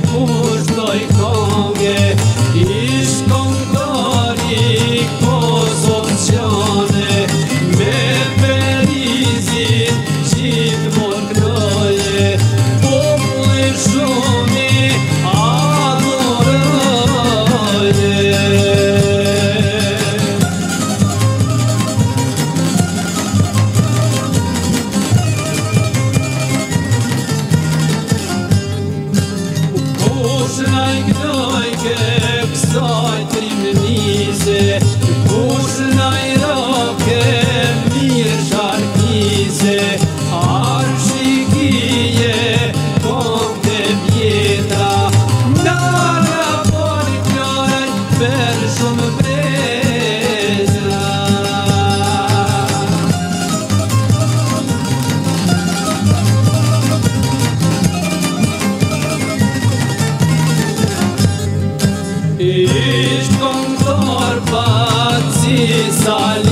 cool. Ishtë këngëtor pa të si salim